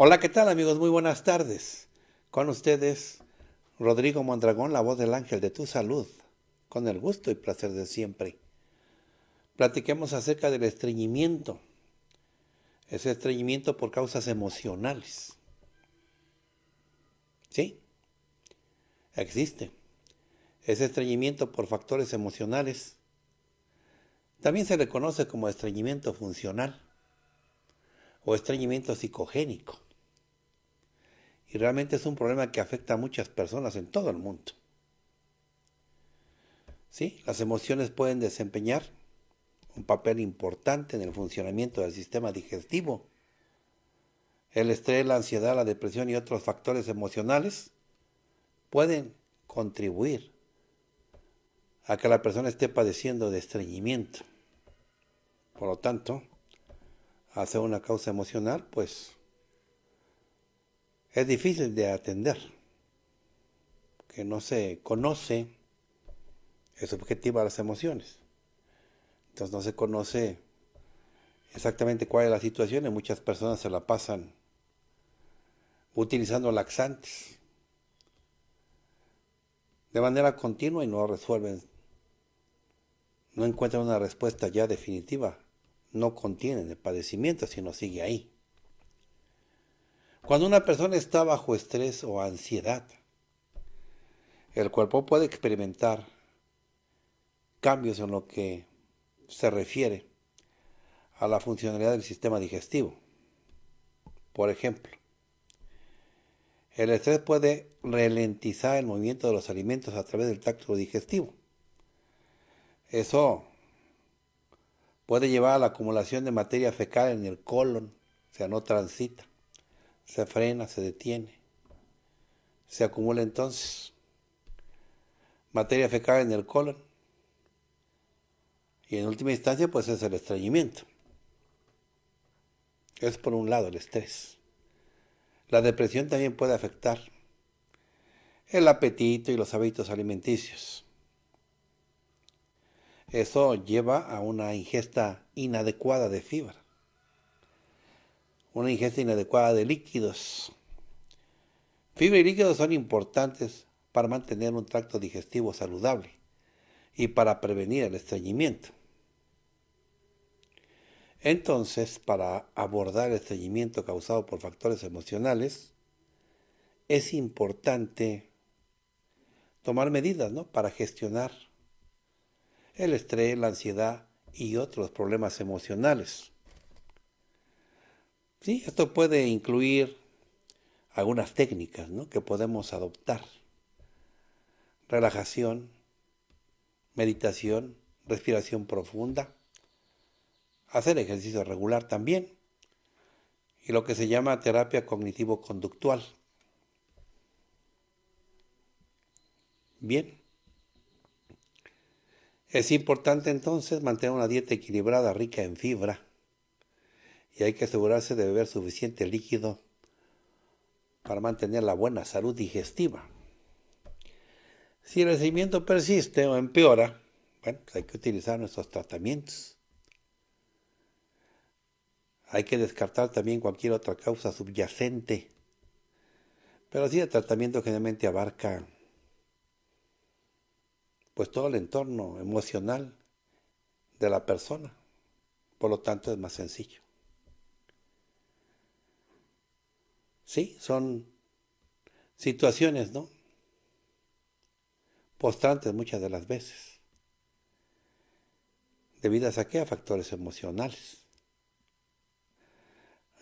Hola, ¿qué tal amigos? Muy buenas tardes. Con ustedes, Rodrigo Mondragón, la voz del ángel de tu salud, con el gusto y placer de siempre. Platiquemos acerca del estreñimiento. Ese estreñimiento por causas emocionales. ¿Sí? Existe. Ese estreñimiento por factores emocionales también se le conoce como estreñimiento funcional o estreñimiento psicogénico. Y realmente es un problema que afecta a muchas personas en todo el mundo. Sí, las emociones pueden desempeñar un papel importante en el funcionamiento del sistema digestivo. El estrés, la ansiedad, la depresión y otros factores emocionales pueden contribuir a que la persona esté padeciendo de estreñimiento. Por lo tanto, hacer una causa emocional, pues es difícil de atender, que no se conoce, es objetiva las emociones. Entonces no se conoce exactamente cuál es la situación y muchas personas se la pasan utilizando laxantes de manera continua y no resuelven, no encuentran una respuesta ya definitiva, no contienen el padecimiento, sino sigue ahí. Cuando una persona está bajo estrés o ansiedad, el cuerpo puede experimentar cambios en lo que se refiere a la funcionalidad del sistema digestivo. Por ejemplo, el estrés puede ralentizar el movimiento de los alimentos a través del tracto digestivo. Eso puede llevar a la acumulación de materia fecal en el colon, o sea, no transita se frena, se detiene. Se acumula entonces materia fecal en el colon. Y en última instancia, pues es el estreñimiento. Es por un lado el estrés. La depresión también puede afectar el apetito y los hábitos alimenticios. Eso lleva a una ingesta inadecuada de fibra una ingesta inadecuada de líquidos. Fibra y líquidos son importantes para mantener un tracto digestivo saludable y para prevenir el estreñimiento. Entonces, para abordar el estreñimiento causado por factores emocionales, es importante tomar medidas ¿no? para gestionar el estrés, la ansiedad y otros problemas emocionales. Sí, esto puede incluir algunas técnicas que podemos adoptar. Relajación, meditación, respiración profunda, hacer ejercicio regular también y lo que se llama terapia cognitivo-conductual. Bien. Es importante entonces mantener una dieta equilibrada, rica en fibra, y hay que asegurarse de beber suficiente líquido para mantener la buena salud digestiva. Si el recibimiento persiste o empeora, bueno, pues hay que utilizar nuestros tratamientos. Hay que descartar también cualquier otra causa subyacente. Pero sí el tratamiento generalmente abarca pues todo el entorno emocional de la persona. Por lo tanto es más sencillo. Sí, son situaciones, ¿no? Postrantes muchas de las veces. Debidas a qué? A factores emocionales.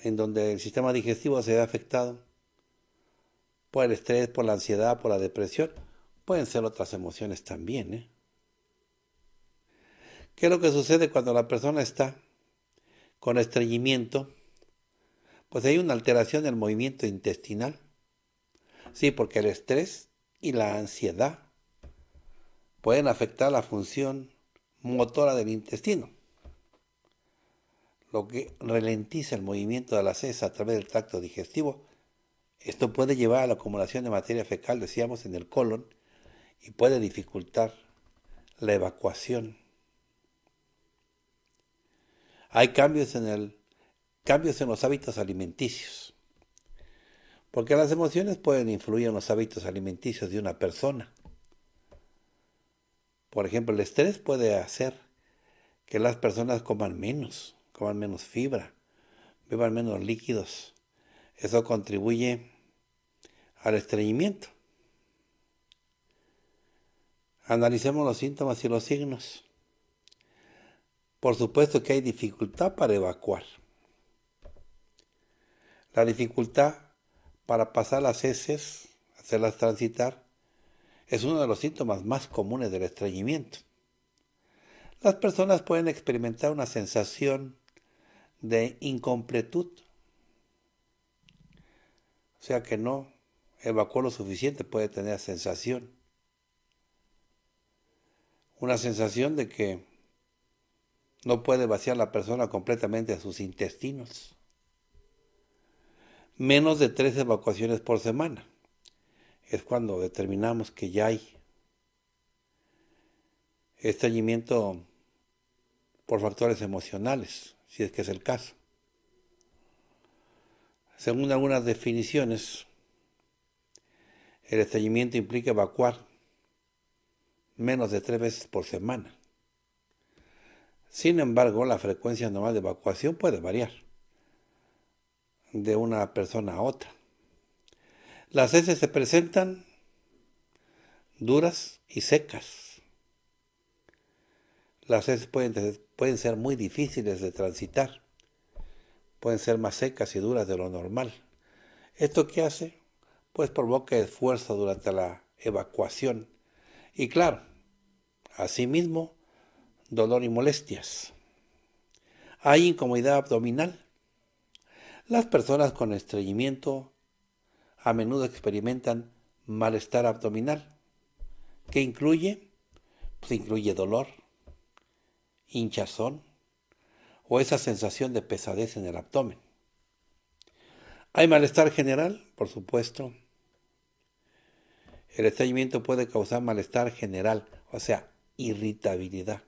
En donde el sistema digestivo se ve afectado por el estrés, por la ansiedad, por la depresión Pueden ser otras emociones también. ¿eh? ¿Qué es lo que sucede cuando la persona está con estreñimiento? Pues hay una alteración del movimiento intestinal. Sí, porque el estrés y la ansiedad pueden afectar la función motora del intestino, lo que ralentiza el movimiento de las heces a través del tracto digestivo. Esto puede llevar a la acumulación de materia fecal, decíamos, en el colon y puede dificultar la evacuación. Hay cambios en, el, cambios en los hábitos alimenticios, porque las emociones pueden influir en los hábitos alimenticios de una persona. Por ejemplo, el estrés puede hacer que las personas coman menos, coman menos fibra, beban menos líquidos. Eso contribuye al estreñimiento. Analicemos los síntomas y los signos. Por supuesto que hay dificultad para evacuar. La dificultad para pasar las heces, hacerlas transitar, es uno de los síntomas más comunes del estreñimiento. Las personas pueden experimentar una sensación de incompletud, o sea que no evacuó lo suficiente, puede tener sensación una sensación de que no puede vaciar la persona completamente a sus intestinos. Menos de tres evacuaciones por semana. Es cuando determinamos que ya hay estreñimiento por factores emocionales, si es que es el caso. Según algunas definiciones, el estreñimiento implica evacuar menos de tres veces por semana. Sin embargo, la frecuencia normal de evacuación puede variar de una persona a otra. Las heces se presentan duras y secas. Las heces pueden, pueden ser muy difíciles de transitar. Pueden ser más secas y duras de lo normal. ¿Esto qué hace? Pues provoca esfuerzo durante la evacuación y claro, asimismo, dolor y molestias. Hay incomodidad abdominal. Las personas con estreñimiento a menudo experimentan malestar abdominal, que incluye, pues incluye dolor, hinchazón o esa sensación de pesadez en el abdomen. Hay malestar general, por supuesto, el estreñimiento puede causar malestar general, o sea, irritabilidad.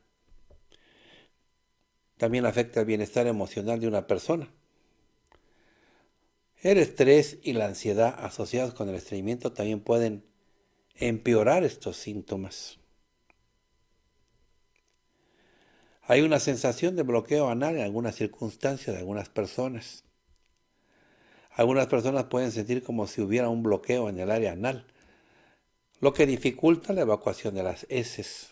También afecta el bienestar emocional de una persona. El estrés y la ansiedad asociados con el estreñimiento también pueden empeorar estos síntomas. Hay una sensación de bloqueo anal en algunas circunstancias de algunas personas. Algunas personas pueden sentir como si hubiera un bloqueo en el área anal, lo que dificulta la evacuación de las heces.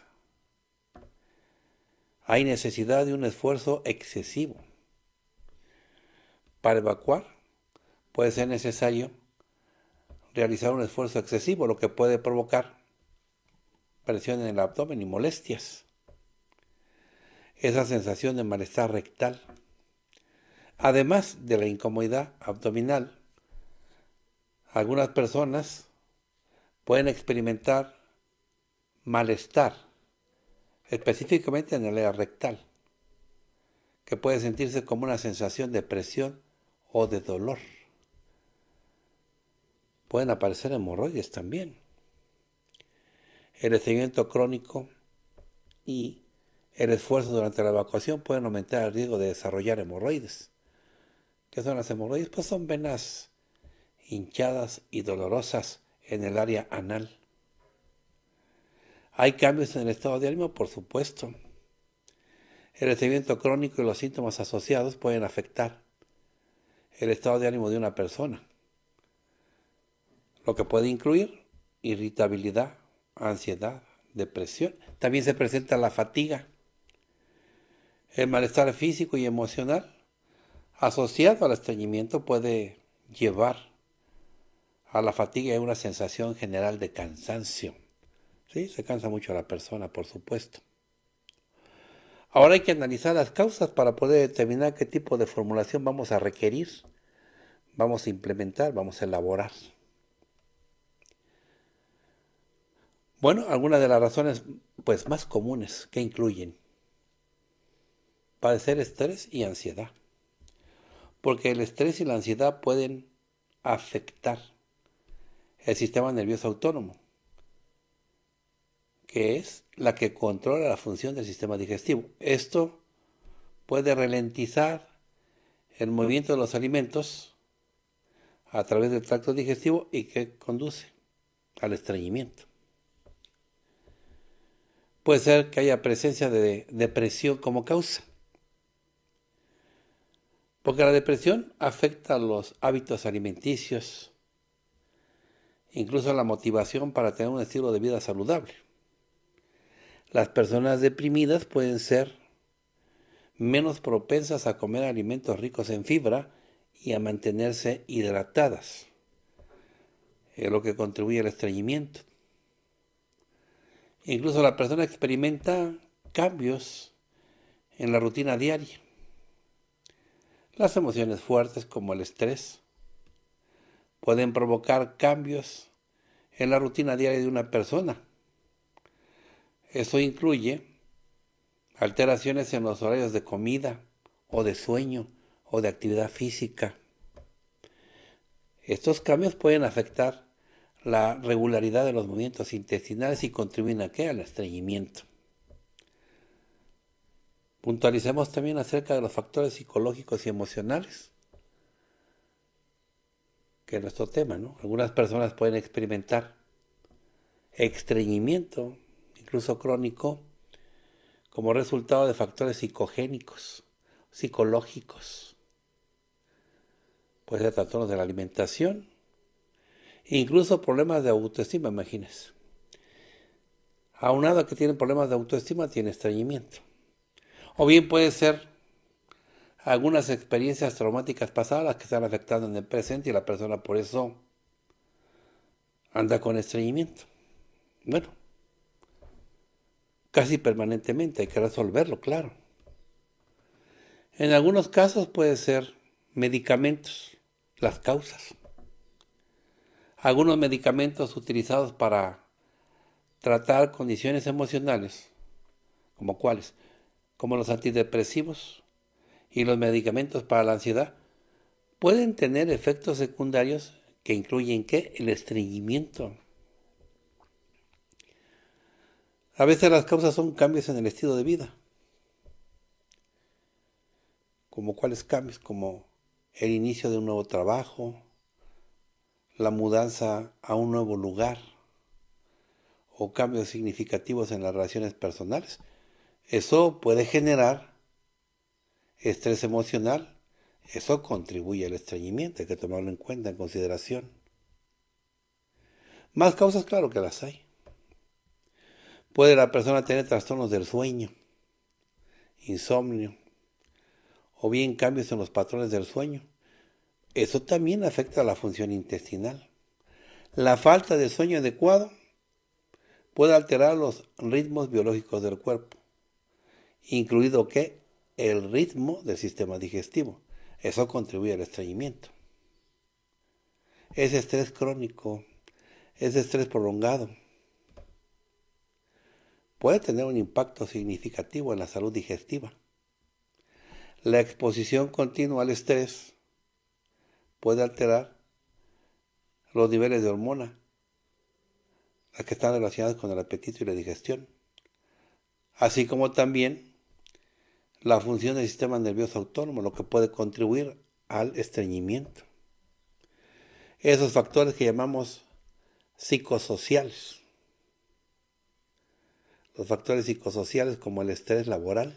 Hay necesidad de un esfuerzo excesivo. Para evacuar puede ser necesario realizar un esfuerzo excesivo, lo que puede provocar presión en el abdomen y molestias. Esa sensación de malestar rectal, además de la incomodidad abdominal, algunas personas pueden experimentar malestar, específicamente en el área rectal, que puede sentirse como una sensación de presión o de dolor. Pueden aparecer hemorroides también. El estreñimiento crónico y el esfuerzo durante la evacuación pueden aumentar el riesgo de desarrollar hemorroides. ¿Qué son las hemorroides? Pues son venas hinchadas y dolorosas en el área anal. ¿Hay cambios en el estado de ánimo? Por supuesto. El estreñimiento crónico y los síntomas asociados pueden afectar el estado de ánimo de una persona, lo que puede incluir irritabilidad, ansiedad, depresión. También se presenta la fatiga, el malestar físico y emocional asociado al estreñimiento puede llevar a la fatiga y una sensación general de cansancio. Sí, se cansa mucho la persona, por supuesto. Ahora hay que analizar las causas para poder determinar qué tipo de formulación vamos a requerir, vamos a implementar, vamos a elaborar. Bueno, algunas de las razones pues más comunes que incluyen padecer estrés y ansiedad. Porque el estrés y la ansiedad pueden afectar el sistema nervioso autónomo, que es la que controla la función del sistema digestivo. Esto puede ralentizar el movimiento de los alimentos a través del tracto digestivo y que conduce al estreñimiento. Puede ser que haya presencia de depresión como causa. Porque la depresión afecta los hábitos alimenticios, incluso la motivación para tener un estilo de vida saludable. Las personas deprimidas pueden ser menos propensas a comer alimentos ricos en fibra y a mantenerse hidratadas, es lo que contribuye al estreñimiento. Incluso la persona experimenta cambios en la rutina diaria. Las emociones fuertes como el estrés pueden provocar cambios en la rutina diaria de una persona. Eso incluye alteraciones en los horarios de comida o de sueño o de actividad física. Estos cambios pueden afectar la regularidad de los movimientos intestinales y contribuyen a qué? Al estreñimiento. Puntualicemos también acerca de los factores psicológicos y emocionales, que es nuestro tema, ¿no? Algunas personas pueden experimentar estreñimiento, incluso crónico, como resultado de factores psicogénicos, psicológicos. Puede ser trastornos de la alimentación, incluso problemas de autoestima, imagínense. Aunado a que tienen problemas de autoestima, tiene estreñimiento. O bien puede ser algunas experiencias traumáticas pasadas que están afectando en el presente y la persona por eso anda con estreñimiento. Bueno, casi permanentemente hay que resolverlo, claro. En algunos casos puede ser medicamentos, las causas algunos medicamentos utilizados para tratar condiciones emocionales, como cuáles, como los antidepresivos y los medicamentos para la ansiedad, pueden tener efectos secundarios que incluyen ¿qué? el estreñimiento. A veces las causas son cambios en el estilo de vida. Como cuáles cambios, como el inicio de un nuevo trabajo, la mudanza a un nuevo lugar o cambios significativos en las relaciones personales. Eso puede generar estrés emocional. Eso contribuye al estreñimiento, hay que tomarlo en cuenta, en consideración. Más causas, claro que las hay. Puede la persona tener trastornos del sueño, insomnio, o bien cambios en los patrones del sueño eso también afecta a la función intestinal. La falta de sueño adecuado puede alterar los ritmos biológicos del cuerpo, incluido que el ritmo del sistema digestivo. Eso contribuye al estreñimiento. Ese estrés crónico, ese estrés prolongado, puede tener un impacto significativo en la salud digestiva. La exposición continua al estrés puede alterar los niveles de hormona, las que están relacionadas con el apetito y la digestión, así como también la función del sistema nervioso autónomo, lo que puede contribuir al estreñimiento. Esos factores que llamamos psicosociales. Los factores psicosociales como el estrés laboral,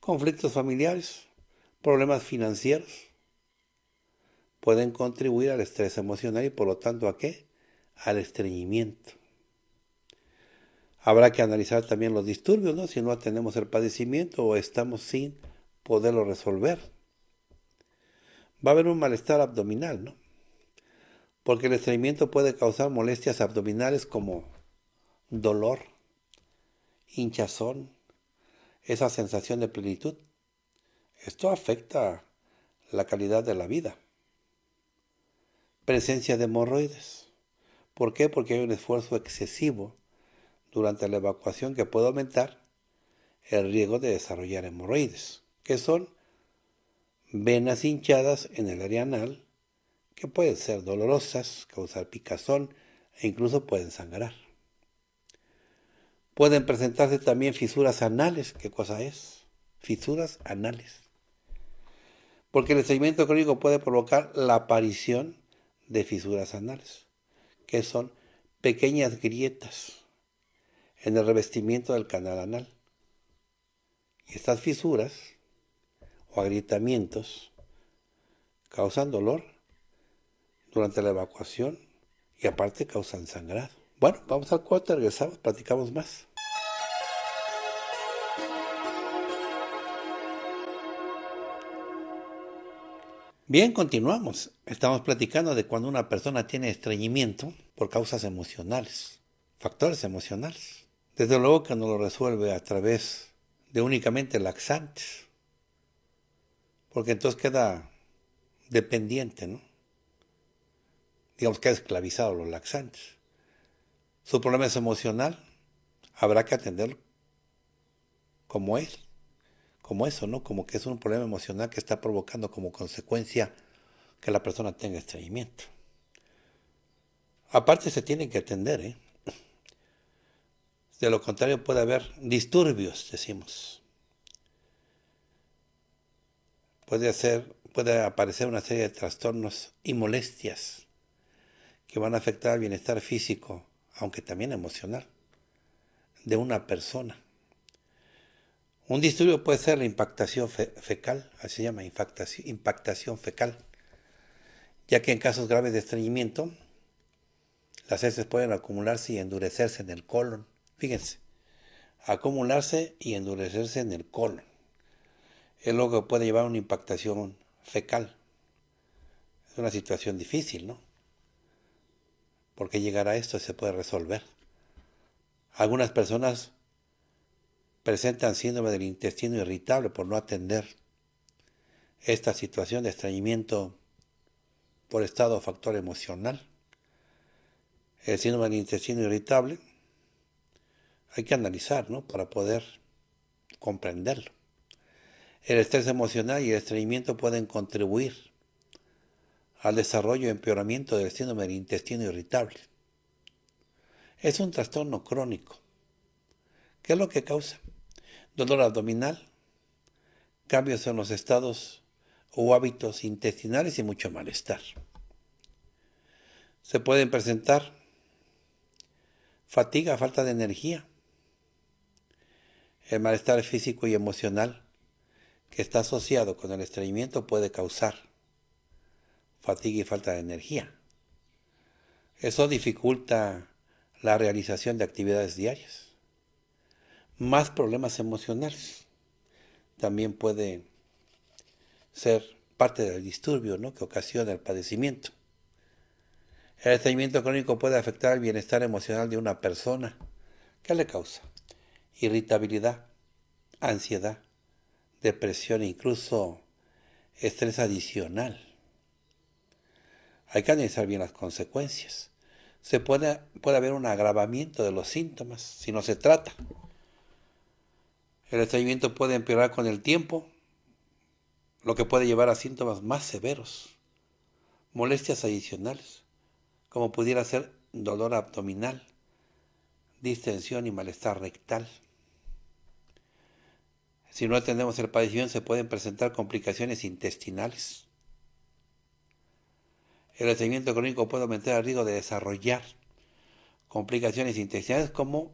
conflictos familiares, problemas financieros, pueden contribuir al estrés emocional y por lo tanto a qué? Al estreñimiento. Habrá que analizar también los disturbios, ¿no? Si no tenemos el padecimiento o estamos sin poderlo resolver. Va a haber un malestar abdominal, ¿no? Porque el estreñimiento puede causar molestias abdominales como dolor, hinchazón, esa sensación de plenitud. Esto afecta la calidad de la vida. Presencia de hemorroides. ¿Por qué? Porque hay un esfuerzo excesivo durante la evacuación que puede aumentar el riesgo de desarrollar hemorroides, que son venas hinchadas en el área anal que pueden ser dolorosas, causar picazón e incluso pueden sangrar. Pueden presentarse también fisuras anales. ¿Qué cosa es? Fisuras anales. Porque el estreñimiento crónico puede provocar la aparición de fisuras anales, que son pequeñas grietas en el revestimiento del canal anal. Y estas fisuras o agrietamientos causan dolor durante la evacuación y aparte causan sangrado. Bueno, vamos al corte, regresamos, platicamos más. Bien, continuamos. Estamos platicando de cuando una persona tiene estreñimiento por causas emocionales, factores emocionales. Desde luego que no lo resuelve a través de únicamente laxantes, porque entonces queda dependiente, ¿no? Digamos que ha esclavizado los laxantes su problema es emocional, habrá que atenderlo como es, como eso, ¿no? Como que es un problema emocional que está provocando como consecuencia que la persona tenga estreñimiento. Aparte se tiene que atender, ¿eh? De lo contrario puede haber disturbios, decimos. Puede, hacer, puede aparecer una serie de trastornos y molestias que van a afectar el bienestar físico, aunque también emocional, de una persona. Un disturbio puede ser la impactación fecal, así se llama, impactación, impactación fecal, ya que en casos graves de estreñimiento, las heces pueden acumularse y endurecerse en el colon. Fíjense, acumularse y endurecerse en el colon. Es lo que puede llevar a una impactación fecal. Es una situación difícil, ¿no? ¿Por qué llegar a esto se puede resolver. Algunas personas presentan síndrome del intestino irritable por no atender esta situación de estreñimiento por estado o factor emocional. El síndrome del intestino irritable hay que analizar, ¿no? Para poder comprenderlo. El estrés emocional y el estreñimiento pueden contribuir al desarrollo y empeoramiento del síndrome del intestino irritable. Es un trastorno crónico. ¿Qué es lo que causa? Dolor abdominal, cambios en los estados o hábitos intestinales y mucho malestar. Se pueden presentar fatiga, falta de energía, el malestar físico y emocional que está asociado con el estreñimiento puede causar fatiga y falta de energía. Eso dificulta la realización de actividades diarias. Más problemas emocionales. También puede ser parte del disturbio ¿no? que ocasiona el padecimiento. El estreñimiento crónico puede afectar el bienestar emocional de una persona. ¿Qué le causa? Irritabilidad, ansiedad, depresión e incluso estrés adicional. Hay que analizar bien las consecuencias. Se puede, puede haber un agravamiento de los síntomas si no se trata. El estreñimiento puede empeorar con el tiempo, lo que puede llevar a síntomas más severos, molestias adicionales, como pudiera ser dolor abdominal, distensión y malestar rectal. Si no atendemos el padecimiento se pueden presentar complicaciones intestinales. El estreñimiento crónico puede aumentar el riesgo de desarrollar complicaciones intestinales como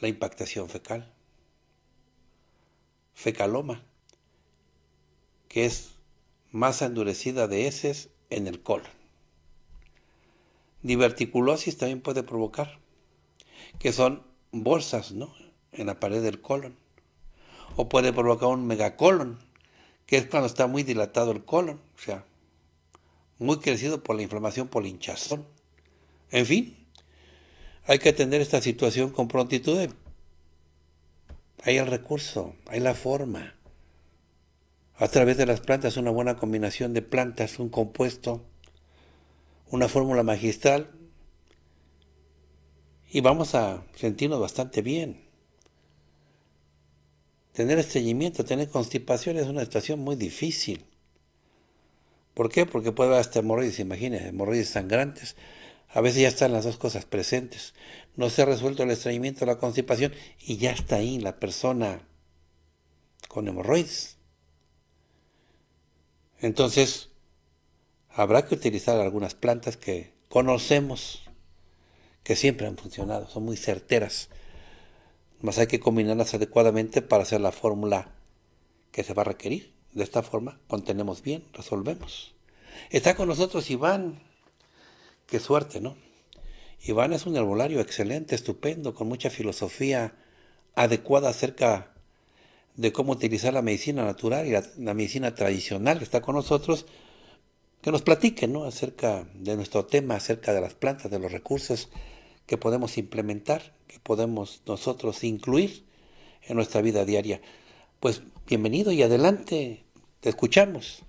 la impactación fecal, fecaloma, que es masa endurecida de heces en el colon. Diverticulosis también puede provocar, que son bolsas ¿no? en la pared del colon. O puede provocar un megacolon, que es cuando está muy dilatado el colon, o sea, muy crecido por la inflamación por hinchazón. En fin, Hay que atender esta situación con prontitud. Hay el recurso, hay la forma. A través de las plantas, una buena combinación de plantas, un compuesto, una fórmula magistral, y vamos a sentirnos bastante bien. Tener estreñimiento, tener constipación es una situación muy difícil. ¿Por qué? Porque puede haber hasta hemorroides, imagínense, hemorroides sangrantes. A veces ya están las dos cosas presentes. No se ha resuelto el estreñimiento, la constipación y ya está ahí la persona con hemorroides. Entonces, habrá que utilizar algunas plantas que conocemos, que siempre han funcionado, son muy certeras. Más hay que combinarlas adecuadamente para hacer la fórmula que se va a requerir. De esta forma, contenemos bien, resolvemos. Está con nosotros Iván. Qué suerte, ¿no? Iván es un herbolario excelente, estupendo, con mucha filosofía adecuada acerca de cómo utilizar la medicina natural y la, medicina tradicional. Está con nosotros que nos platique, ¿no? Acerca de nuestro tema, acerca de las plantas, de los recursos que podemos implementar, que podemos nosotros incluir en nuestra vida diaria. Pues bienvenido y adelante, te escuchamos.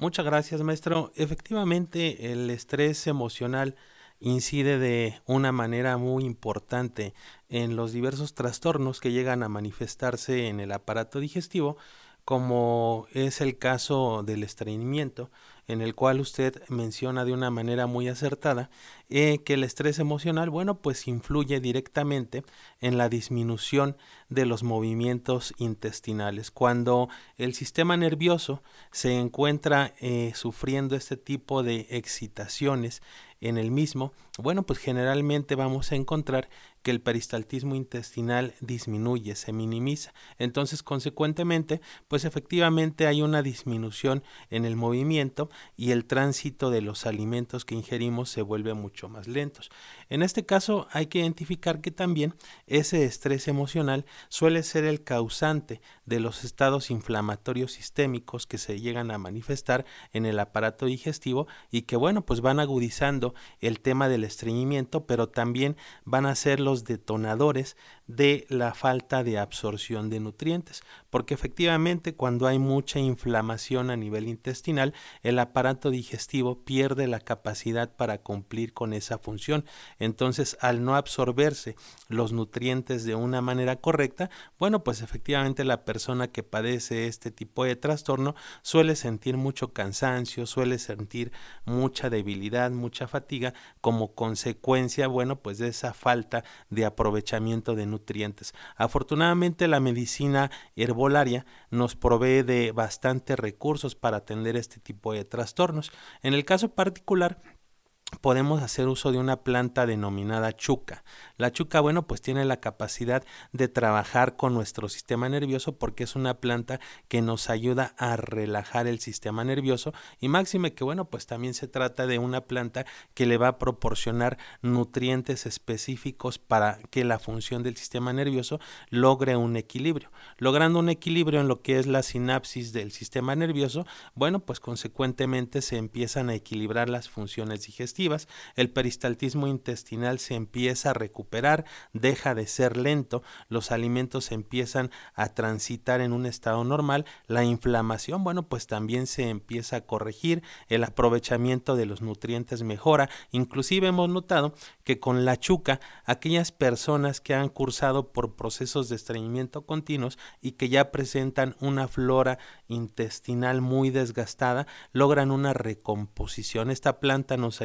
Muchas gracias, maestro. Efectivamente, el estrés emocional incide de una manera muy importante en los diversos trastornos que llegan a manifestarse en el aparato digestivo, como es el caso del estreñimiento, en el cual usted menciona de una manera muy acertada eh, que el estrés emocional, bueno, pues influye directamente en la disminución de los movimientos intestinales. Cuando el sistema nervioso se encuentra eh, sufriendo este tipo de excitaciones en el mismo, bueno, pues generalmente vamos a encontrar que el peristaltismo intestinal disminuye, se minimiza. Entonces, consecuentemente, pues efectivamente hay una disminución en el movimiento y el tránsito de los alimentos que ingerimos se vuelve mucho más lentos. En este caso, hay que identificar que también ese estrés emocional suele ser el causante de los estados inflamatorios sistémicos que se llegan a manifestar en el aparato digestivo y que, bueno, pues van agudizando el tema del estreñimiento, pero también van a ser los detonadores de la falta de absorción de nutrientes, porque efectivamente cuando hay mucha inflamación a nivel intestinal, el aparato digestivo pierde la capacidad para cumplir con esa función. Entonces, al no absorberse los nutrientes de una manera correcta, bueno, pues efectivamente la persona que padece este tipo de trastorno suele sentir mucho cansancio, suele sentir mucha debilidad, mucha fatiga como consecuencia, bueno, pues de esa falta de aprovechamiento de nutrientes. Afortunadamente la medicina herbolaria nos provee de bastantes recursos para atender este tipo de trastornos. En el caso particular, podemos hacer uso de una planta denominada chuca. La chuca, bueno, pues tiene la capacidad de trabajar con nuestro sistema nervioso porque es una planta que nos ayuda a relajar el sistema nervioso y máxime que, bueno, pues también se trata de una planta que le va a proporcionar nutrientes específicos para que la función del sistema nervioso logre un equilibrio. Logrando un equilibrio en lo que es la sinapsis del sistema nervioso, bueno, pues consecuentemente se empiezan a equilibrar las funciones digestivas el peristaltismo intestinal se empieza a recuperar, deja de ser lento, los alimentos empiezan a transitar en un estado normal, la inflamación, bueno, pues también se empieza a corregir, el aprovechamiento de los nutrientes mejora, inclusive hemos notado que con la chuca, aquellas personas que han cursado por procesos de estreñimiento continuos y que ya presentan una flora intestinal muy desgastada, logran una recomposición. Esta planta nos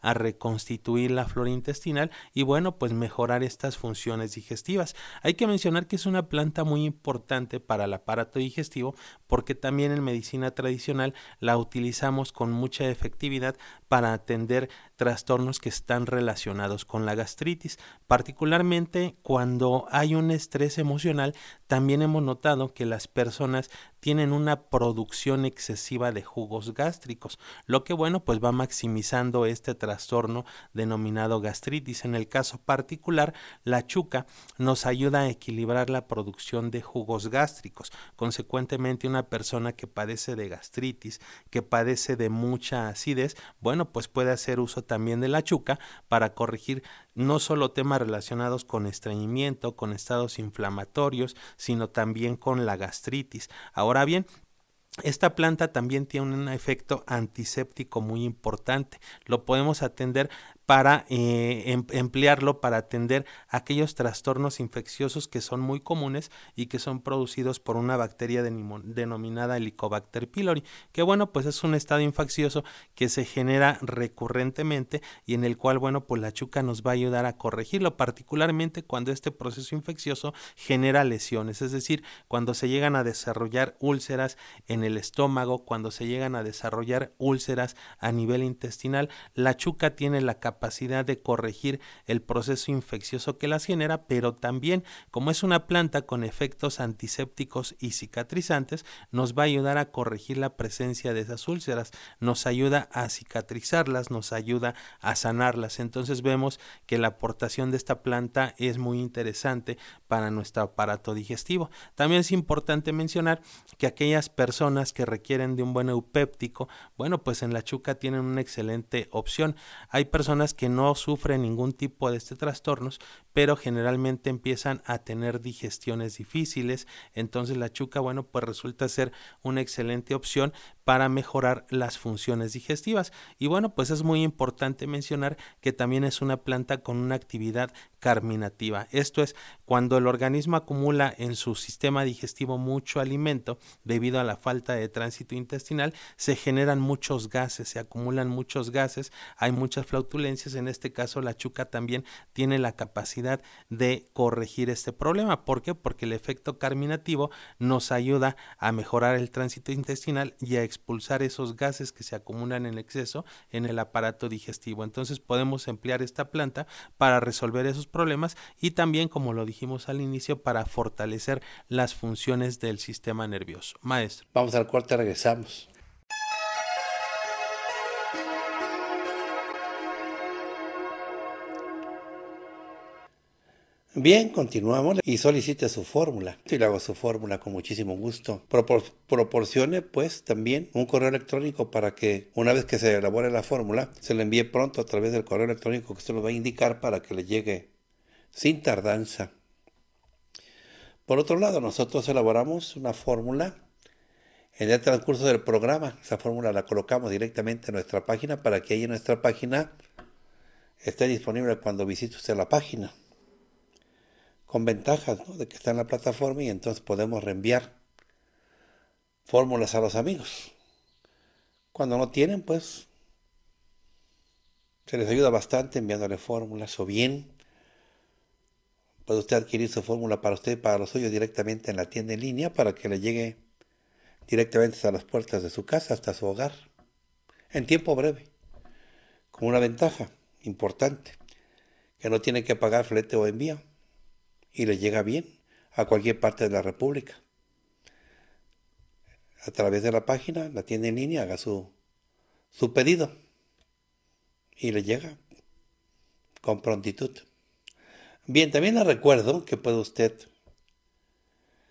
a reconstituir la flora intestinal y bueno, pues mejorar estas funciones digestivas. Hay que mencionar que es una planta muy importante para el aparato digestivo porque también en medicina tradicional la utilizamos con mucha efectividad para atender trastornos que están relacionados con la gastritis. Particularmente cuando hay un estrés emocional, también hemos notado que las personas tienen una producción excesiva de jugos gástricos, lo que bueno, pues va maximizando este trastorno denominado gastritis. En el caso particular, la chuca nos ayuda a equilibrar la producción de jugos gástricos. Consecuentemente, una persona que padece de gastritis, que padece de mucha acidez, bueno, pues puede hacer uso también de la chuca para corregir no solo temas relacionados con estreñimiento, con estados inflamatorios, sino también con la gastritis. Ahora bien, esta planta también tiene un efecto antiséptico muy importante. Lo podemos atender para eh, em, emplearlo para atender aquellos trastornos infecciosos que son muy comunes y que son producidos por una bacteria denominada Helicobacter pylori, que bueno, pues es un estado infeccioso que se genera recurrentemente y en el cual, bueno, pues la chuca nos va a ayudar a corregirlo, particularmente cuando este proceso infeccioso genera lesiones, es decir, cuando se llegan a desarrollar úlceras en el estómago, cuando se llegan a desarrollar úlceras a nivel intestinal, la chuca tiene la capacidad capacidad de corregir el proceso infeccioso que las genera, pero también como es una planta con efectos antisépticos y cicatrizantes, nos va a ayudar a corregir la presencia de esas úlceras, nos ayuda a cicatrizarlas, nos ayuda a sanarlas. Entonces vemos que la aportación de esta planta es muy interesante para nuestro aparato digestivo. También es importante mencionar que aquellas personas que requieren de un buen eupéptico, bueno, pues en la chuca tienen una excelente opción. Hay personas que no sufren ningún tipo de este trastornos, pero generalmente empiezan a tener digestiones difíciles. Entonces la chuca, bueno, pues resulta ser una excelente opción para mejorar las funciones digestivas. Y bueno, pues es muy importante mencionar que también es una planta con una actividad carminativa. Esto es cuando el organismo acumula en su sistema digestivo mucho alimento debido a la falta de tránsito intestinal, se generan muchos gases, se acumulan muchos gases, hay muchas flautulencias, en este caso la chuca también tiene la capacidad de corregir este problema. ¿Por qué? Porque el efecto carminativo nos ayuda a mejorar el tránsito intestinal y a expulsar esos gases que se acumulan en exceso en el aparato digestivo. Entonces podemos emplear esta planta para resolver esos problemas y también, como lo dijimos al inicio, para fortalecer las funciones del sistema nervioso. Maestro. Vamos al corte, regresamos. Bien, continuamos y solicite su fórmula. Y le hago su fórmula con muchísimo gusto. proporcione pues también un correo electrónico para que una vez que se elabore la fórmula, se le envíe pronto a través del correo electrónico que usted lo va a indicar para que le llegue sin tardanza. Por otro lado, nosotros elaboramos una fórmula en el transcurso del programa. Esa fórmula la colocamos directamente en nuestra página para que ahí en nuestra página esté disponible cuando visite usted la página con ventajas de que está en la plataforma y entonces podemos reenviar fórmulas a los amigos. Cuando no tienen, pues se les ayuda bastante enviándole fórmulas o bien puede usted adquirir su fórmula para usted y para los suyos directamente en la tienda en línea para que le llegue directamente hasta las puertas de su casa, hasta su hogar, en tiempo breve, con una ventaja importante, que no tiene que pagar flete o envío y le llega bien a cualquier parte de la República. A través de la página, la tienda en línea, haga su, su pedido y le llega con prontitud. Bien, también le recuerdo que puede usted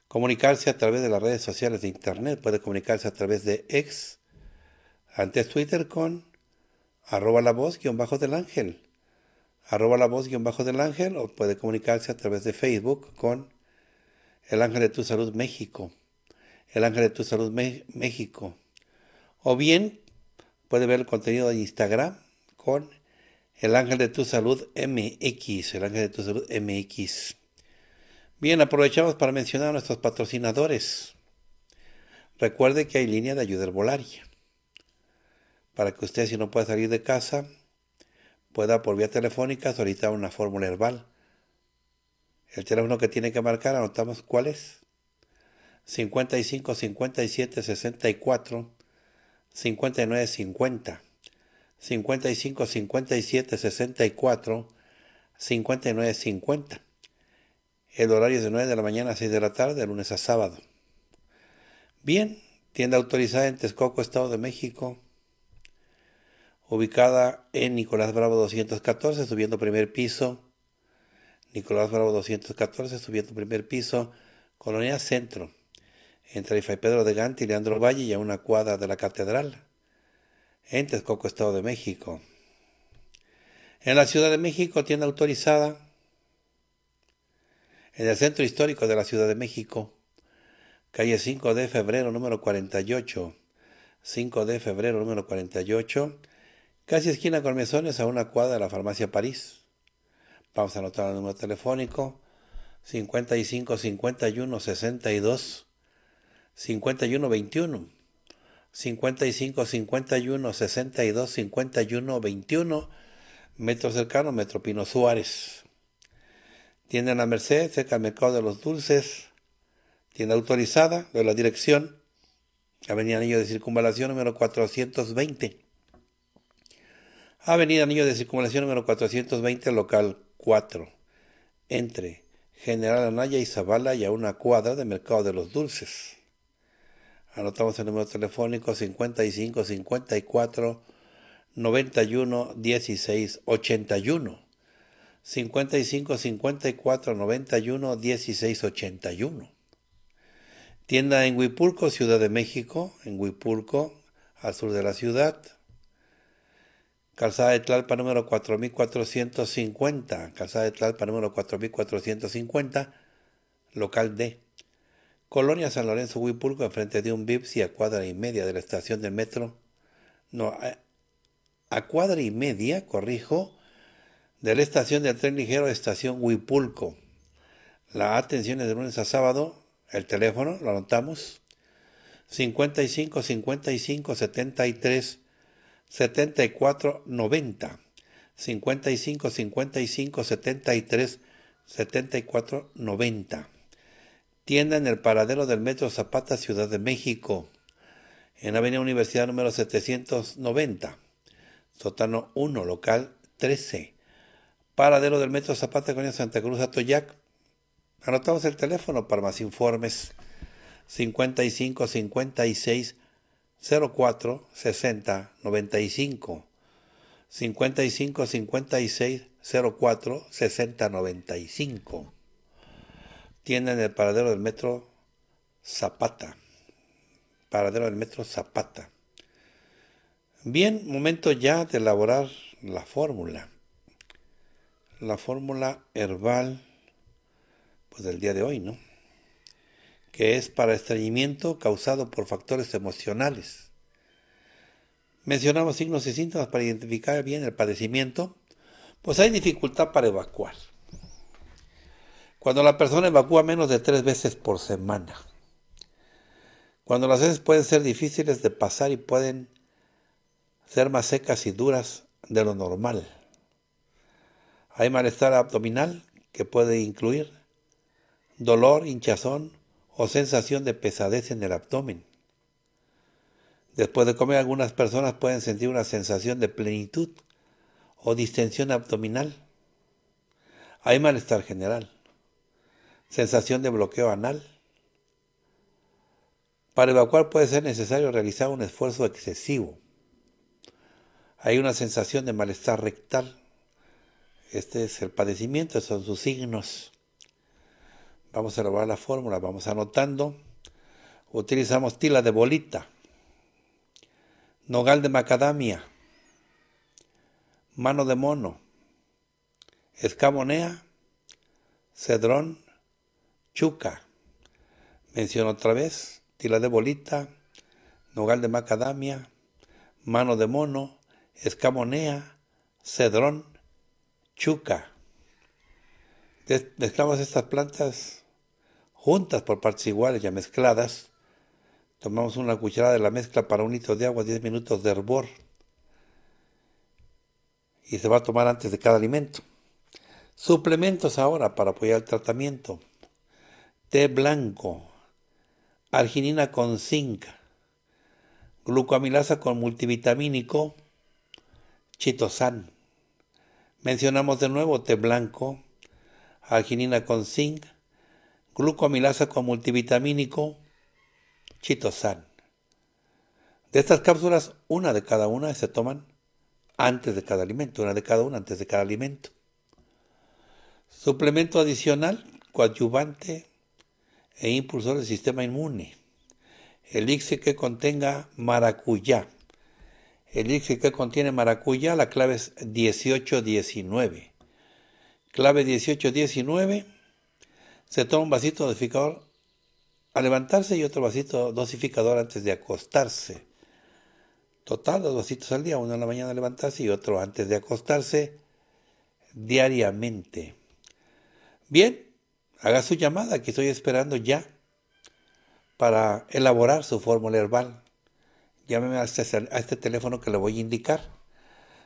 comunicarse a través de las redes sociales de Internet, puede comunicarse a través de ex, antes Twitter con arroba la voz guion bajo del ángel arroba la voz guion bajo del ángel o puede comunicarse a través de Facebook con el ángel de tu salud México, el ángel de tu salud México. O bien puede ver el contenido de Instagram con el ángel de tu salud MX, el ángel de tu salud MX. Bien, aprovechamos para mencionar a nuestros patrocinadores. Recuerde que hay línea de ayuda herbolaria. Para que usted, si no puede salir de casa, pueda por vía telefónica solicitar una fórmula herbal. El teléfono que tiene que marcar, anotamos cuál es. 55 57 64 59 50. 55 57 64 59 50. El horario es de 9 de la mañana a 6 de la tarde, de lunes a sábado. Bien, tienda autorizada en Texcoco, Estado de México ubicada en Nicolás Bravo 214, subiendo primer piso. Nicolás Bravo 214, subiendo primer piso, Colonia Centro, entre Fray Pedro de Gante y Leandro Valle y a una cuadra de la Catedral, en Texcoco, Estado de México. En la Ciudad de México, tienda autorizada. En el Centro Histórico de la Ciudad de México, calle 5 de febrero, número 48. 5 de febrero, número 48. Casi esquina con Mesones, a una cuadra de la Farmacia París. Vamos a anotar el número telefónico 55 51 62 51 21. 55 51 62 51 21. Metro cercano, Metro Pino Suárez. Tienda en la Merced, cerca del Mercado de los Dulces. Tienda autorizada de la dirección. Avenida Anillo de Circunvalación número 420. Avenida Anillo de Circunvalación número 420, local 4. Entre General Anaya y Zavala y a una cuadra de Mercado de los Dulces. Anotamos el número telefónico 55 54 91 16 81. 55 54 91 16 81. Tienda en Huipulco, Ciudad de México, en Huipulco, al sur de la ciudad. Calzada de Tlalpa número 4450, Calzada de Tlalpa número 4450, local D. Colonia San Lorenzo Huipulco, enfrente de un VIPS y a cuadra y media de la estación de metro. No, a, a cuadra y media, corrijo, de la estación del tren ligero estación Huipulco. La atención es de lunes a sábado. El teléfono, lo anotamos. 55 55 73 74 90. 55 55 73 74 90. Tienda en el paradero del Metro Zapata, Ciudad de México. En Avenida Universidad número 790. Sótano 1, local 13. Paradero del Metro Zapata, con Santa Cruz, Atoyac. Anotamos el teléfono para más informes. 55 56 04 60 95 55 56 04 60 95 Tienda en el paradero del metro Zapata. Paradero del metro Zapata. Bien, momento ya de elaborar la fórmula. La fórmula herbal pues del día de hoy, ¿no? Que es para estreñimiento causado por factores emocionales. Mencionamos signos y síntomas para identificar bien el padecimiento, pues hay dificultad para evacuar. Cuando la persona evacúa menos de tres veces por semana. Cuando las heces pueden ser difíciles de pasar y pueden ser más secas y duras de lo normal. Hay malestar abdominal que puede incluir dolor, hinchazón, o sensación de pesadez en el abdomen. Después de comer algunas personas pueden sentir una sensación de plenitud o distensión abdominal. Hay malestar general, sensación de bloqueo anal. Para evacuar puede ser necesario realizar un esfuerzo excesivo. Hay una sensación de malestar rectal. Este es el padecimiento, son sus signos. Vamos a elaborar la fórmula, vamos anotando. Utilizamos tila de bolita, nogal de macadamia, mano de mono, escamonea, cedrón, chuca. Menciono otra vez, tila de bolita, nogal de macadamia, mano de mono, escamonea, cedrón, chuca. Mezclamos estas plantas juntas por partes iguales ya mezcladas. Tomamos una cucharada de la mezcla para un litro de agua, 10 minutos de hervor. Y se va a tomar antes de cada alimento. Suplementos ahora para apoyar el tratamiento. Té blanco, arginina con zinc, glucoamilasa con multivitamínico, chitosan. Mencionamos de nuevo té blanco, arginina con zinc, glucomilasa con multivitamínico, chitosan. De estas cápsulas, una de cada una se toman antes de cada alimento, una de cada una antes de cada alimento. Suplemento adicional, coadyuvante e impulsor del sistema inmune. Elixir que contenga maracuyá. Elixir que contiene maracuyá, la clave es 1819. Clave 1819. Se toma un vasito dosificador al levantarse y otro vasito dosificador antes de acostarse. Total, dos vasitos al día, uno en la mañana al levantarse y otro antes de acostarse diariamente. Bien, haga su llamada que estoy esperando ya para elaborar su fórmula herbal. Llámeme a este, este, teléfono que le voy a indicar.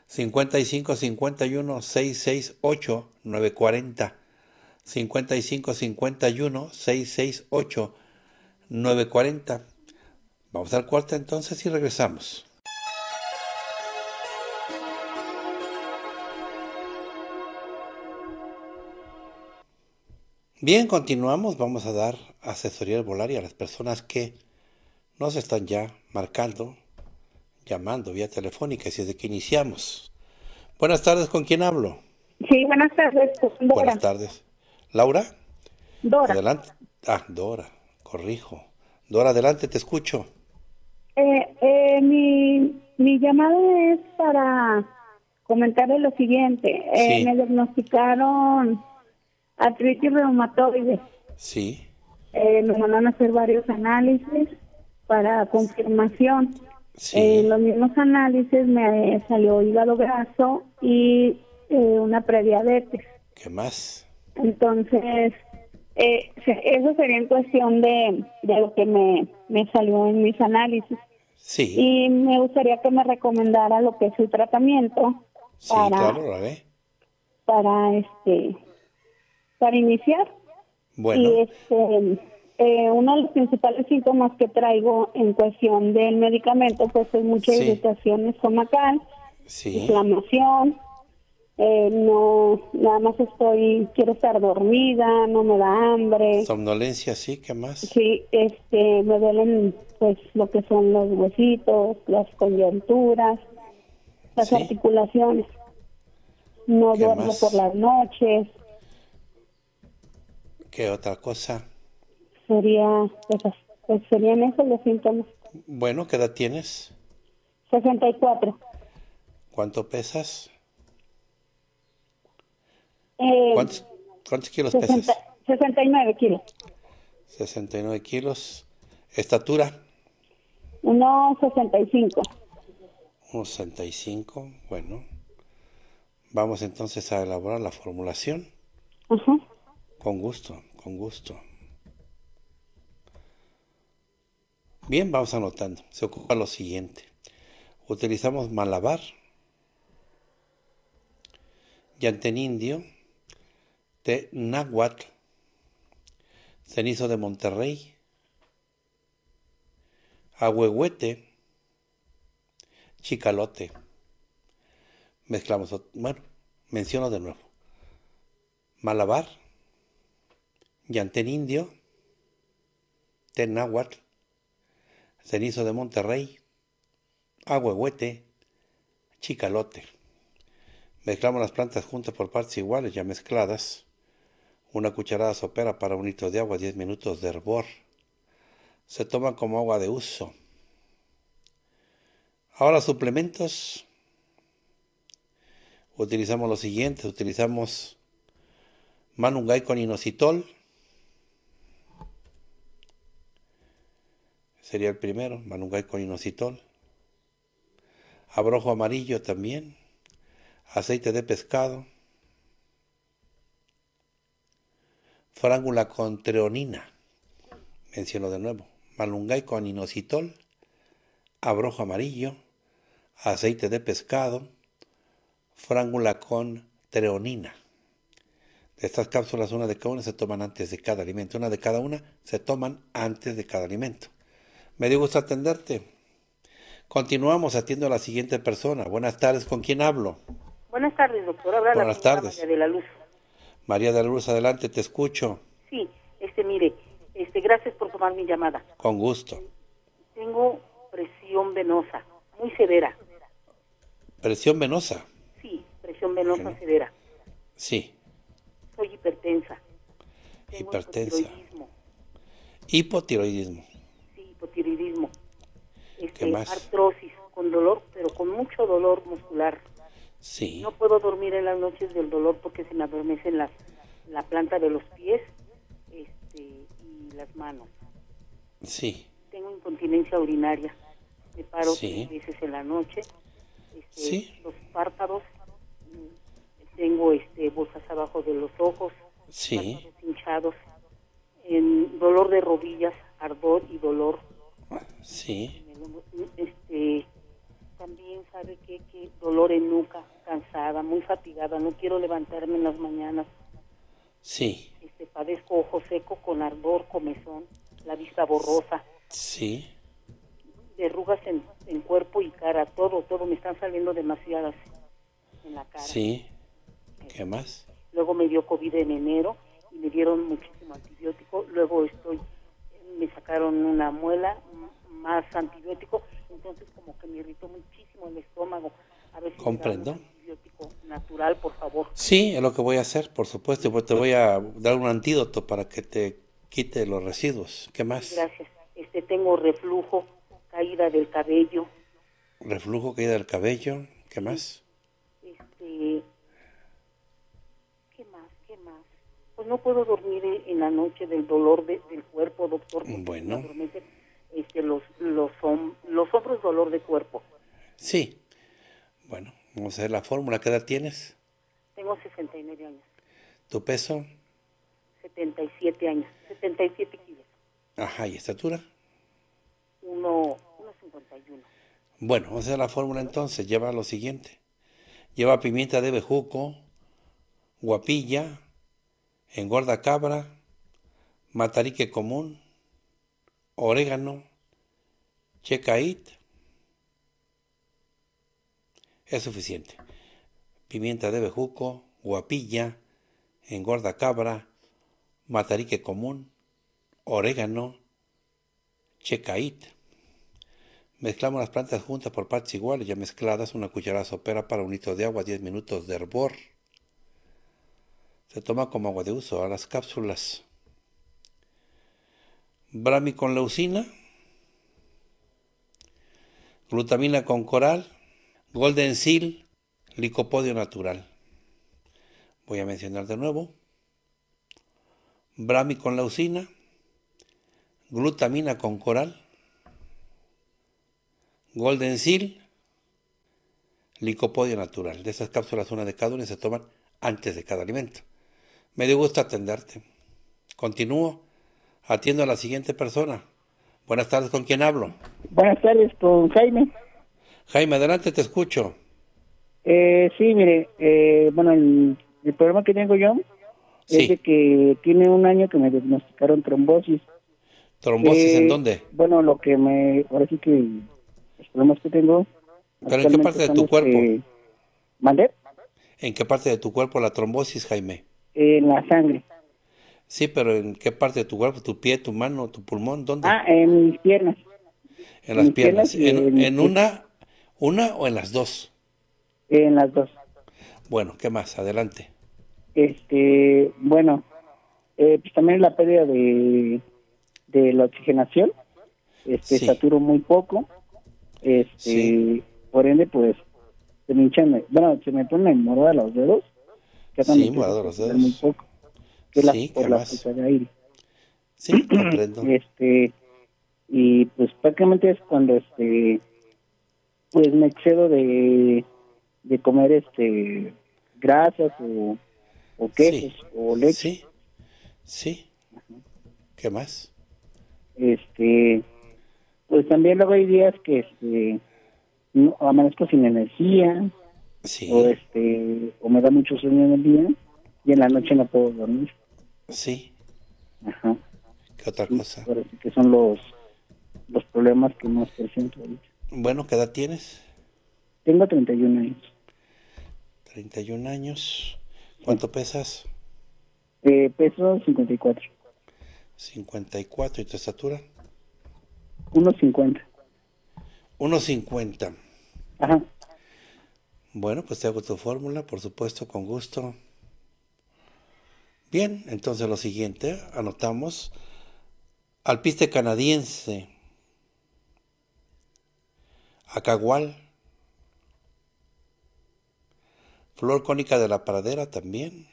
55 51 668 940. 55 51 668 940. Vamos al cuarto entonces y regresamos. Bien, continuamos. Vamos a dar asesoría herbolaria a las personas que nos están ya marcando, llamando vía telefónica, así es de que iniciamos. Buenas tardes, ¿con quién hablo? Sí, buenas tardes. Buenas tardes. ¿Laura? Dora. Adelante. Ah, Dora, corrijo. Dora, adelante, te escucho. Eh, eh, mi, mi llamada es para comentarle lo siguiente. Eh, me diagnosticaron artritis reumatoide. Sí. Eh, me mandaron a hacer varios análisis para confirmación. Sí. En los mismos análisis me salió hígado graso y eh, una prediabetes. ¿Qué más? Entonces, eh, eso sería en cuestión de, de lo que me, me salió en mis análisis. Sí. Y me gustaría que me recomendara lo que es el tratamiento. Sí, para, claro, Para este para iniciar. Bueno. Y este, eh, uno de los principales síntomas que traigo en cuestión del medicamento, pues es mucha irritación estomacal, inflamación, eh, no, nada más estoy, quiero estar dormida, no me da hambre. Somnolencia, sí, ¿qué más? Sí, este, me duelen pues lo que son los huesitos, las coyunturas, las articulaciones. No duermo por las noches, ¿Qué otra cosa? Sería, pues, pues, serían esos los síntomas. Bueno, ¿qué edad tienes? 64. ¿Cuánto pesas? Eh, ¿Cuántos, kilos pesas? 69 kilos. 69 kilos. ¿Estatura? 1,65. 1,65, bueno. Vamos entonces a elaborar la formulación. Con gusto, con gusto. Bien, vamos anotando. Se ocupa lo siguiente. Utilizamos malabar, indio, de náhuatl, cenizo de Monterrey, ahuehuete, chicalote. Mezclamos, bueno, menciono de nuevo. Malabar, Yantén Indio, Tenáhuatl, Cenizo de Monterrey, Ahuehuete, Chicalote. Mezclamos las plantas juntas por partes iguales ya mezcladas. Una cucharada sopera para un litro de agua, 10 minutos de hervor. Se toman como agua de uso. Ahora suplementos. Utilizamos los siguientes. Utilizamos manungay con inositol, sería el primero, manungay con inositol. Abrojo amarillo también, aceite de pescado, frángula con treonina, menciono de nuevo, malungay con inositol, abrojo amarillo, aceite de pescado, frángula con treonina. De estas cápsulas, una de cada una se toman antes de cada alimento, una de cada una se toman antes de cada alimento. Me dio gusto atenderte. Continuamos, atiendo a la siguiente persona. Buenas tardes, ¿con quién hablo? Buenas tardes, doctor. Buenas tardes. De la Luz. María de la Luz, adelante, te escucho. Sí, este, mire, este, gracias por tomar mi llamada. Con gusto. Tengo presión venosa, muy severa. Presión venosa. Sí, presión venosa severa. Sí. Soy hipertensa. hipertensa. Hipotiroidismo. Hipotiroidismo. Sí, hipotiroidismo. Este, ¿Qué más? Artrosis, con dolor, pero con mucho dolor muscular. Sí. No puedo dormir en las noches del dolor porque se me adormecen las, la planta de los pies este, y las manos. Sí. Tengo incontinencia urinaria. Me paro tres veces en la noche. Este, sí. Los párpados. Mm, tengo este, bolsas abajo de los ojos. Sí. hinchados. En dolor de rodillas, ardor y dolor. Sí. Este, también sabe que, que dolor en nuca, cansada, muy fatigada, no quiero levantarme en las mañanas. Sí. Este, padezco ojo seco con ardor, comezón, la vista borrosa. Sí. Verrugas en, en cuerpo y cara, todo, todo, me están saliendo demasiadas en la cara. Sí. ¿Qué más? Luego me dio COVID en enero y me dieron muchísimo antibiótico. Luego estoy, me sacaron una muela, más antibiótico, entonces como que me irritó muchísimo el estómago. A ver si Comprendo. antibiótico natural, por favor. Sí, es lo que voy a hacer, por supuesto. Pues te voy a dar un antídoto para que te quite los residuos. ¿Qué más? Gracias. Este, tengo reflujo, caída del cabello. Reflujo, caída del cabello. ¿Qué más? Este, ¿qué más? ¿Qué más? Pues no puedo dormir en la noche del dolor del cuerpo, doctor. Bueno este, los, los, los hombros dolor de cuerpo. Sí. Bueno, vamos a ver la fórmula. ¿Qué edad tienes? Tengo 69 años. ¿Tu peso? 77 años, 77 kilos. Ajá, ¿y estatura? 1,51. Bueno, vamos a hacer la fórmula entonces. Lleva lo siguiente. Lleva pimienta de bejuco, guapilla, engorda cabra, matarique común, orégano, checait, es suficiente. Pimienta de bejuco, guapilla, engorda cabra, matarique común, orégano, checait. Mezclamos las plantas juntas por partes iguales, ya mezcladas, una cucharada sopera para un litro de agua, 10 minutos de hervor. Se toma como agua de uso a las cápsulas. Brami con leucina, glutamina con coral, golden seal, licopodio natural. Voy a mencionar de nuevo. Brami con leucina, glutamina con coral, golden seal, licopodio natural. De esas cápsulas, una de cada una se toman antes de cada alimento. Me dio gusto atenderte. Continúo Atiendo a la siguiente persona. Buenas tardes, ¿con quién hablo? Buenas tardes, con Jaime. Jaime, adelante, te escucho. Eh, sí, mire, eh, bueno, el, problema que tengo yo es de que tiene un año que me diagnosticaron trombosis. ¿Trombosis en eh, dónde? Bueno, lo que me, ahora sí que los problemas que tengo. ¿Pero en qué parte de tu cuerpo? ¿Mandé? ¿En qué parte de tu cuerpo la trombosis, Jaime? En la sangre. Sí, pero ¿en qué parte de tu cuerpo? ¿Tu pie, tu mano, tu pulmón? ¿Dónde? Ah, en mis piernas. En las piernas. ¿En, una, una o en las dos? En las dos. Bueno, ¿qué más? Adelante. Este, bueno, eh, pues también la pérdida de, de la oxigenación. Este, saturo muy poco. Este, por ende, pues, se me hinchan, bueno, se me ponen morada los dedos. Que sí, morada los dedos. Muy poco que la, por la falta de aire. Sí, comprendo. este, y pues prácticamente es cuando este pues me excedo de, de comer este grasas o, o quesos o leche. Sí, sí. ¿Qué más? Este, pues también luego hay días que este no, amanezco sin energía. Sí. O este, o me da mucho sueño en el día y en la noche no puedo dormir. Sí. Ajá. ¿Qué otra cosa? que son los, los problemas que más presento ahorita. Bueno, ¿qué edad tienes? Tengo 31 años. 31 años. ¿Cuánto pesas? Eh, peso 54. 54. ¿Y tu estatura? 1,50. 1,50. Ajá. Bueno, pues te hago tu fórmula, por supuesto, con gusto. Bien, entonces lo siguiente, anotamos alpiste canadiense, acagual, flor cónica de la pradera también,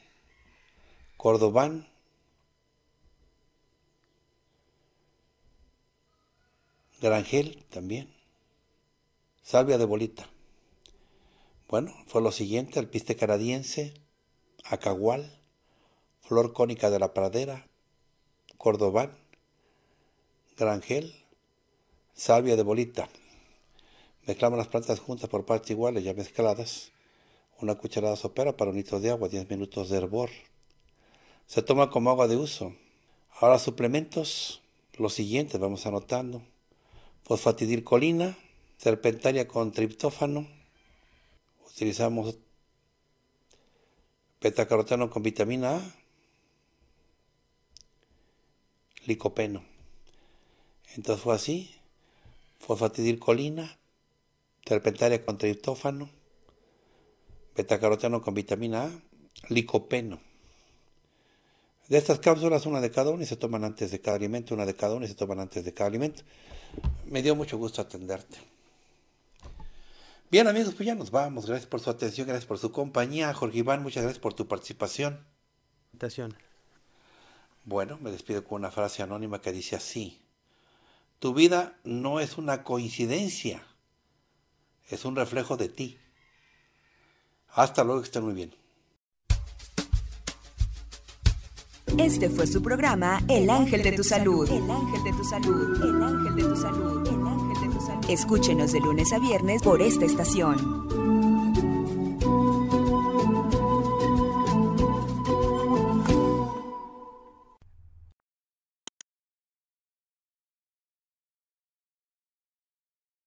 cordobán, Grangel también. Salvia de bolita. Bueno, fue lo siguiente, alpiste canadiense, acagual, flor cónica de la pradera, cordobán, grangel, salvia de bolita. Mezclamos las plantas juntas por partes iguales ya mezcladas. Una cucharada sopera para un litro de agua, 10 minutos de hervor. Se toma como agua de uso. Ahora suplementos, los siguientes vamos anotando. Fosfatidilcolina, serpentaria con triptófano. Utilizamos betacaroteno con vitamina A licopeno. Entonces fue así, fosfatidilcolina, terpentaria con triptófano, betacaroteno con vitamina A, licopeno. De estas cápsulas, una de cada uno y se toman antes de cada alimento, una de cada uno y se toman antes de cada alimento. Me dio mucho gusto atenderte. Bien amigos, pues ya nos vamos. Gracias por su atención, gracias por su compañía. Jorge Iván, muchas gracias por tu participación. Bueno, me despido con una frase anónima que dice así. Tu vida no es una coincidencia, es un reflejo de ti. Hasta luego, que estén muy bien. Este fue su programa El Ángel de tu Salud. El Ángel de tu Salud. El Ángel de tu Salud. El Ángel de tu Salud. Escúchenos de lunes a viernes por esta estación.